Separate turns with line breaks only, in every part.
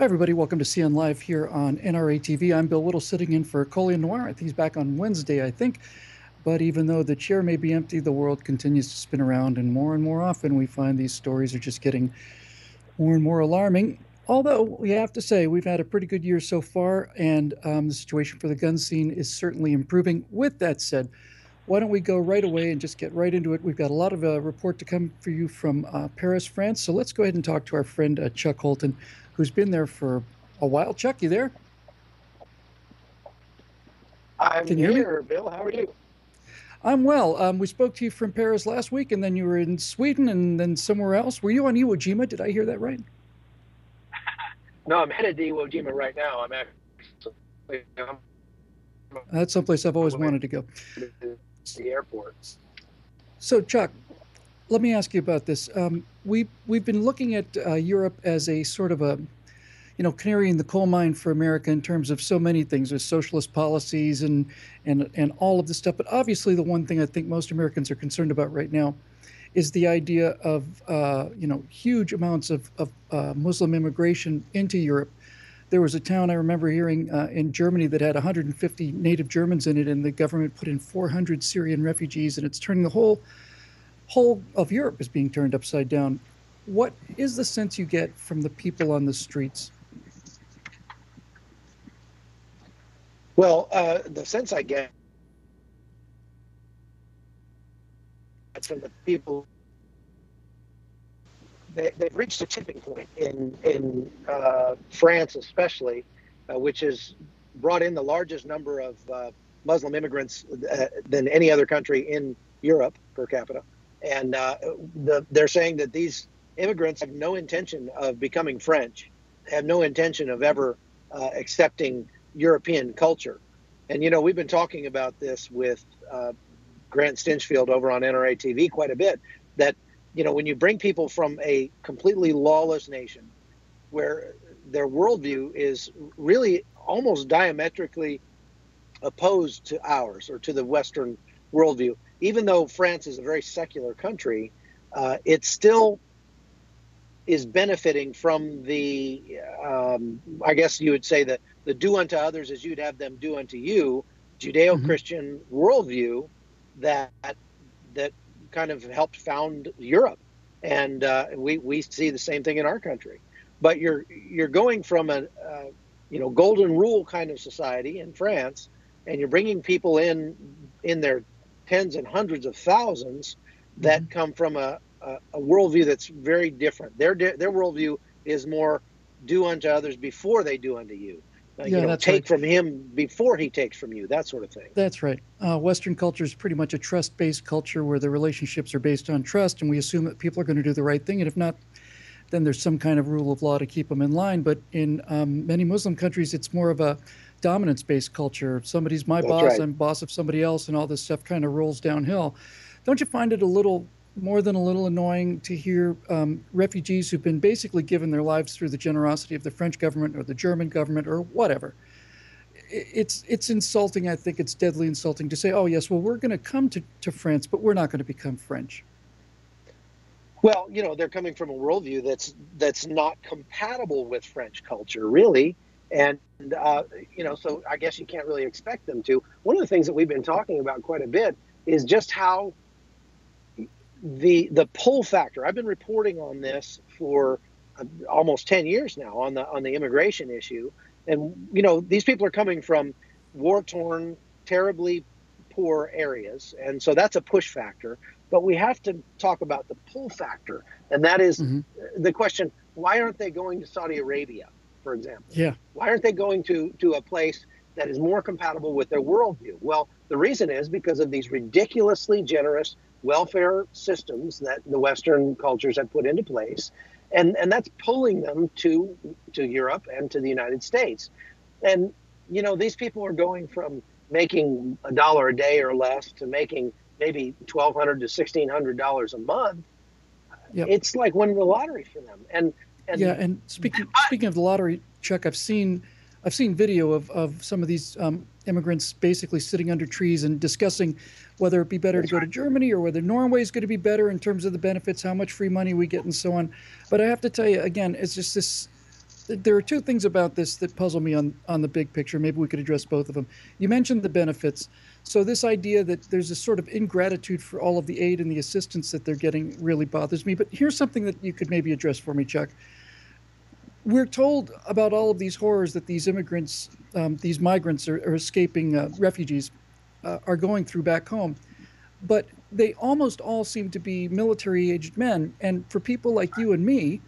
Hi, everybody. Welcome to CN Live here on NRA TV. I'm Bill Whittle sitting in for Colion Noir. He's back on Wednesday, I think. But even though the chair may be empty, the world continues to spin around, and more and more often we find these stories are just getting more and more alarming. Although we have to say we've had a pretty good year so far, and um, the situation for the gun scene is certainly improving. With that said, why don't we go right away and just get right into it? We've got a lot of uh, report to come for you from uh, Paris, France. So let's go ahead and talk to our friend uh, Chuck Holton, who's been there for a while. Chuck, you there?
I'm Can you here, Bill. How are you?
I'm well. Um, we spoke to you from Paris last week, and then you were in Sweden, and then somewhere else. Were you on Iwo Jima? Did I hear that right?
no, I'm headed to Iwo Jima right now. I'm actually.
That's someplace I've always wanted to go.
The airports.
So, Chuck, let me ask you about this. Um, we we've been looking at uh, Europe as a sort of a, you know, canary in the coal mine for America in terms of so many things, with socialist policies and and and all of this stuff. But obviously, the one thing I think most Americans are concerned about right now is the idea of uh, you know huge amounts of, of uh, Muslim immigration into Europe. There was a town I remember hearing uh, in Germany that had 150 native Germans in it, and the government put in 400 Syrian refugees, and it's turning the whole whole of Europe is being turned upside down. What is the sense you get from the people on the streets?
Well, uh, the sense I get from the people they, have reached a tipping point in in uh, France, especially, uh, which has brought in the largest number of uh, Muslim immigrants uh, than any other country in Europe per capita and uh, the, they're saying that these immigrants have no intention of becoming French, have no intention of ever uh, accepting European culture. And you know, we've been talking about this with uh, Grant Stinchfield over on NRA TV quite a bit. That you know, when you bring people from a completely lawless nation, where their worldview is really almost diametrically opposed to ours or to the Western worldview, even though France is a very secular country, uh, it still is benefiting from the, um, I guess you would say that the do unto others as you'd have them do unto you, Judeo-Christian mm-hmm. worldview that that kind of helped found Europe, and uh, we we see the same thing in our country. But you're you're going from a, uh, you know golden rule kind of society in France, and you're bringing people in in their tens and hundreds of thousands that mm-hmm. come from a, a, a, worldview that's very different. Their their worldview is more do unto others before they do unto you. Uh, yeah, you know, take right. from him before he takes from you, that sort of thing.
That's right. Uh, Western culture is pretty much a trust based culture where the relationships are based on trust, and we assume that people are going to do the right thing. And if not, then there's some kind of rule of law to keep them in line. But in um, many Muslim countries, it's more of a dominance based culture. Somebody's my That's boss, right. I'm boss of somebody else, and all this stuff kind of rolls downhill. Don't you find it a little more than a little annoying to hear um, refugees who've been basically given their lives through the generosity of the French government or the German government or whatever? It's it's insulting. I think it's deadly insulting to say, "Oh yes, well we're going to come to to France, but we're not going to become French."
Well, you know, they're coming from a worldview that's that's not compatible with French culture, really and uh, you know, so I guess you can't really expect them to. One of the things that we've been talking about quite a bit is just how the the pull factor. I've been reporting on this for uh, almost ten years now on the on the immigration issue, and you know, these people are coming from war torn, terribly poor areas, and so that's a push factor. But we have to talk about the pull factor, and that is mm-hmm. the question: Why aren't they going to Saudi Arabia? For example.
Yeah.
Why aren't they going to to a place that is more compatible with their worldview? Well, the reason is because of these ridiculously generous welfare systems that the Western cultures have put into place, and and that's pulling them to to Europe and to the United States, and you know these people are going from making a dollar a day or less to making maybe twelve hundred to sixteen hundred dollars a month. Yep. It's like winning the lottery for them, and
and yeah, and speaking speaking of the lottery, Chuck, I've seen I've seen video of, of some of these um, immigrants basically sitting under trees and discussing whether it be better to go to Germany or whether Norway is going to be better in terms of the benefits, how much free money we get, and so on. But I have to tell you again, it's just this there are two things about this that puzzle me on on the big picture. Maybe we could address both of them. You mentioned the benefits. So this idea that there's a sort of ingratitude for all of the aid and the assistance that they're getting really bothers me. But here's something that you could maybe address for me, Chuck. We're told about all of these horrors that these immigrants, um, these migrants, or, are escaping uh, refugees, uh, are going through back home. But they almost all seem to be military aged men. And for people like you and me,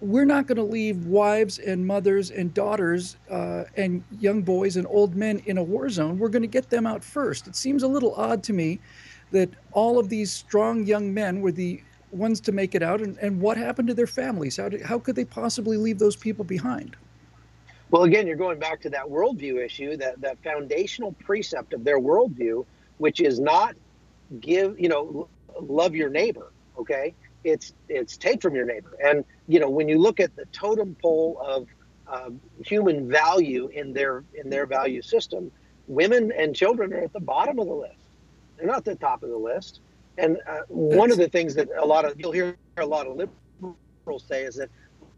we're not going to leave wives and mothers and daughters uh, and young boys and old men in a war zone. We're going to get them out first. It seems a little odd to me that all of these strong young men were the ones to make it out. And, and what happened to their families? How, did, how could they possibly leave those people behind?
Well, again, you're going back to that worldview issue, that, that foundational precept of their worldview, which is not give, you know, love your neighbor, okay? it's it's take from your neighbor. And you know, when you look at the totem pole of um, human value in their in their value system, women and children are at the bottom of the list. They're not the top of the list. And uh, one of the things that a lot of you'll hear a lot of liberals say is that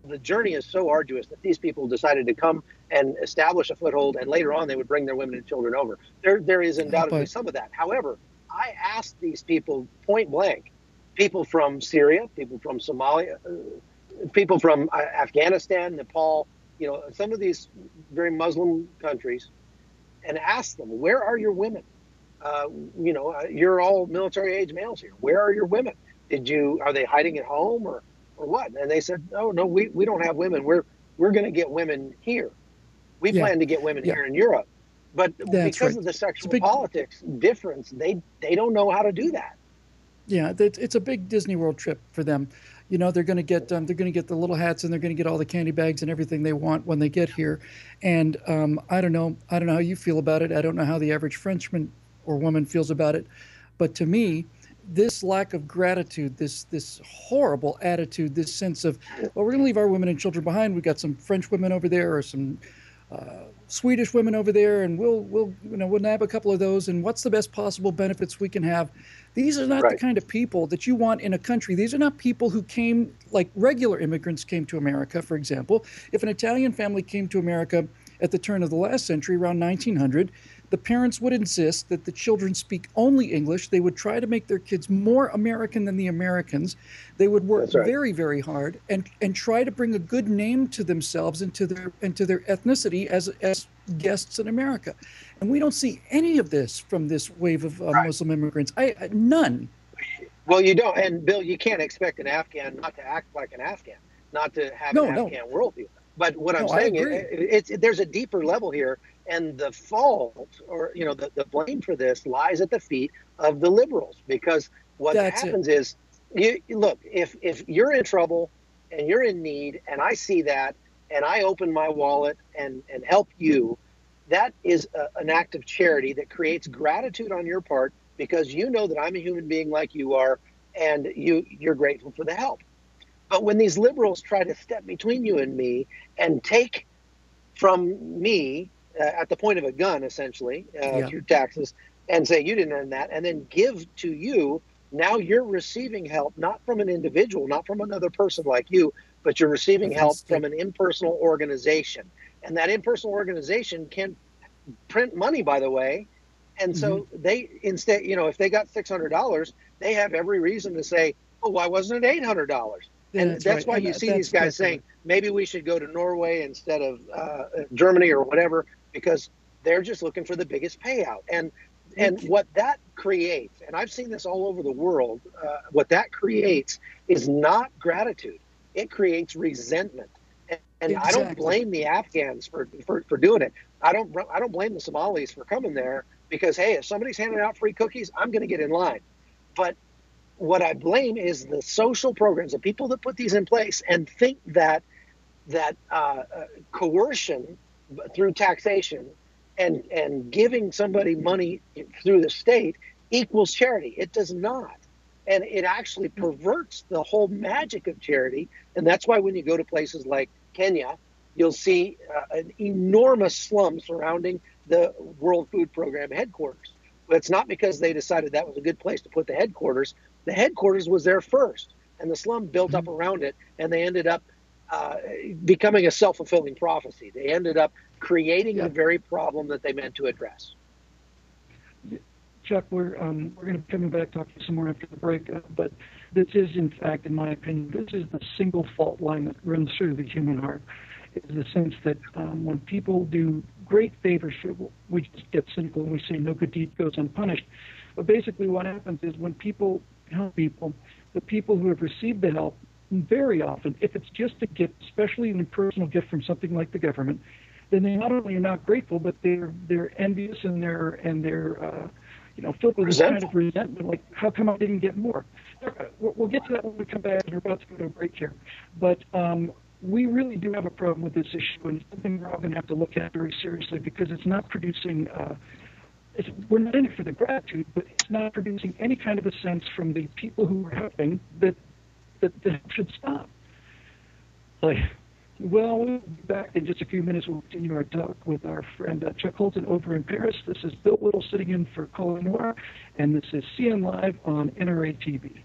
the journey is so arduous that these people decided to come and establish a foothold, and later on they would bring their women and children over. There, there is undoubtedly some of that. However, I asked these people point blank, people from Syria, people from Somalia, uh, people from uh, Afghanistan, Nepal, you know, some of these very Muslim countries, and ask them, where are your women? Uh, you know, uh, you're all military age males here. Where are your women? Did you are they hiding at home or or what? And they said, oh no, we, we don't have women. We're we're going to get women here. We yeah. plan to get women yeah. here in Europe, but That's because right. of the sexual big... politics difference, they they don't know how to do that.
Yeah, it's a big Disney World trip for them. You know, they're going to get um, they're going to get the little hats and they're going to get all the candy bags and everything they want when they get here. And um, I don't know, I don't know how you feel about it. I don't know how the average Frenchman or woman feels about it, but to me, this lack of gratitude, this this horrible attitude, this sense of, well, we're going to leave our women and children behind. We've got some French women over there or some uh, Swedish women over there, and we'll we'll you know we'll nab a couple of those. And what's the best possible benefits we can have? These are not right. the kind of people that you want in a country. These are not people who came like regular immigrants came to America, for example. If an Italian family came to America at the turn of the last century, around 1900, the parents would insist that the children speak only English. They would try to make their kids more American than the Americans. They would work right. very, very hard and, and try to bring a good name to themselves and to their and to their ethnicity as as guests in America. And we don't see any of this from this wave of uh, right. Muslim immigrants. I, I none.
Well, you don't, and Bill, you can't expect an Afghan not to act like an Afghan, not to have no, an no. Afghan worldview. But what I'm saying is, it's it, there's a deeper level here and the fault or you know the, the blame for this lies at the feet of the liberals because what That's happens it. is you look if if you're in trouble and you're in need and i see that and i open my wallet and and help you that is a, an act of charity that creates gratitude on your part because you know that i'm a human being like you are and you you're grateful for the help but when these liberals try to step between you and me and take from me uh, at the point of a gun, essentially, uh, yeah. through taxes, and say you didn't earn that, and then give to you. Now you're receiving help not from an individual, not from another person like you, but you're receiving help from an impersonal organization. And that impersonal organization can print money, by the way. And so mm-hmm. they instead, you know, if they got six hundred dollars, they have every reason to say, "Oh, why wasn't it eight hundred dollars?" Yeah, and that's, that's right. why and you see these guys saying maybe we should go to Norway instead of uh, Germany or whatever because they're just looking for the biggest payout. And and what that creates, and I've seen this all over the world, uh, what that creates is not gratitude. It creates resentment. And, and exactly. I don't blame the Afghans for, for, for doing it. I don't I don't blame the Somalis for coming there because hey, if somebody's handing out free cookies, I'm going to get in line. But what I blame is the social programs, the people that put these in place, and think that that uh, uh coercion through taxation and and giving somebody money through the state equals charity. It does not. And it actually perverts the whole magic of charity. And that's why when you go to places like Kenya, you'll see uh, an enormous slum surrounding the World Food Program headquarters. But it's not because they decided that was a good place to put the headquarters. The headquarters was there first, and the slum built up mm-hmm. around it, and they ended up uh, becoming a self fulfilling prophecy. They ended up creating
Yeah.
the very problem that they meant to address.
Chuck, we're um, we're going to be coming back talking some more after the break, uh, but this is, in fact, in my opinion, this is the single fault line that runs through the human heart. Is the sense that um, when people do great favors, we just get cynical and we say no good deed goes unpunished. But basically, what happens is when people help people, the people who have received the help, very often, if it's just a gift, especially an impersonal gift from something like the government, then they not only are not grateful, but they're they're envious and they're and they're uh, you know filled with this kind of resentment. Like, how come I didn't get more? Uh, We'll we'll get to that when we come back. We're about to go to a break here, but um, we really do have a problem with this issue, and it's something we're all going to have to look at very seriously because it's not producing. Uh, it's, we're not in it for the gratitude, but it's not producing any kind of a sense from the people who are helping that that, it should stop. Like, well, we'll be back in just a few minutes. We'll continue our talk with our friend uh, Chuck Holton over in Paris. This is Bill Whittle sitting in for Colion Noir, and this is CN Live on NRA TV.